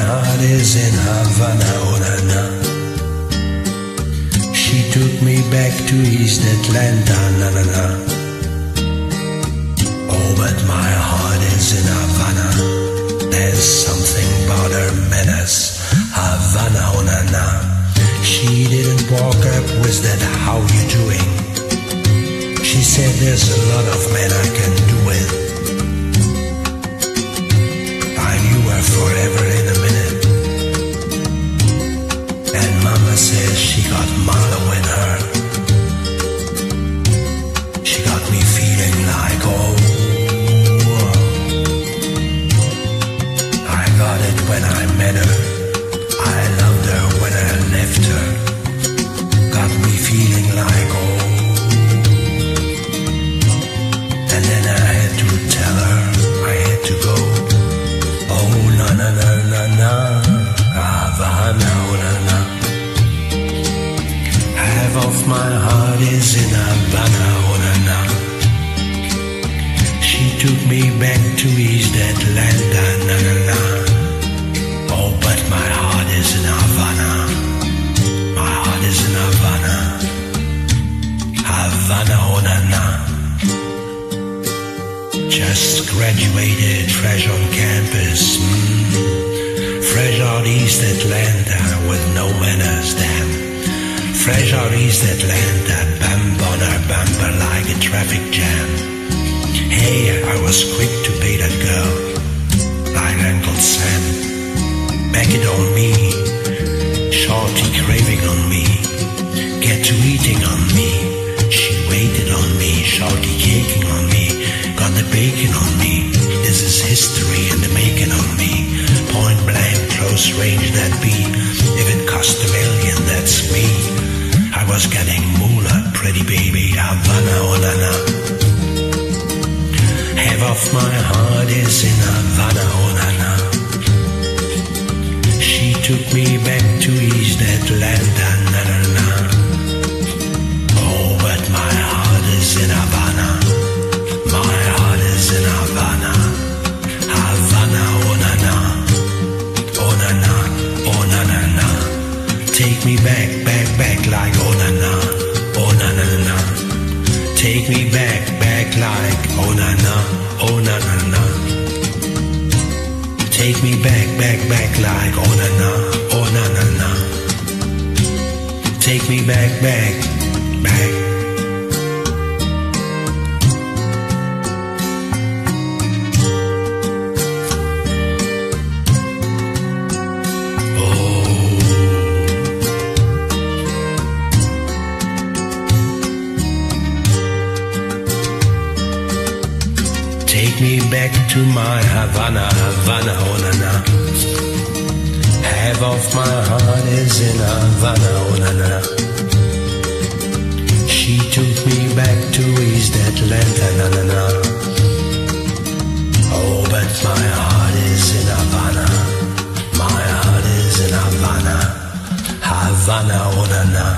Heart is in Havana, oh na na. She took me back to East Atlanta, na na na. Oh, but my heart is in Havana. There's something about her manners, Havana, oh na na. She didn't walk up with that how you doing. She said there's a lot of men I can do with. I knew her forever in a minute. Says she got Marlowe in her. She got me feeling like, oh, of my heart is in Havana, oh, na na. She took me back to East Atlanta, na na na. Oh, but my heart is in Havana. My heart is in Havana. Havana, oh, na na. Just graduated fresh on campus. Mm. Fresh out East Atlanta with no manners, Fresh out East Atlanta, bump on her bumper like a traffic jam. Hey, I was quick to pay that girl, like Uncle Sam. Back it on me, shorty craving on me, get to eating on me. She waited on me, shorty caking on me, got the bacon on me. This is history in the making on me. Point blank, close range that be. If it cost a million, that's me. Was getting moolah, pretty baby, Havana, oh na na. Half of my heart is in Havana, oh na na. She took me back to East Atlanta, na na na. Oh, but my heart is in Havana. My heart is in Havana. Havana, oh na na. Oh na na, oh na na na. Take me back, back, back like me back, back like oh na na. Oh na na na. Take me back, back, back like oh na na. Oh na na na. Take me back, back, back. Take me back to my Havana, Havana, oh na na. Half of my heart is in Havana, oh na na. She took me back to East Atlanta, na na na. Oh, but my heart is in Havana. My heart is in Havana. Havana, oh na na.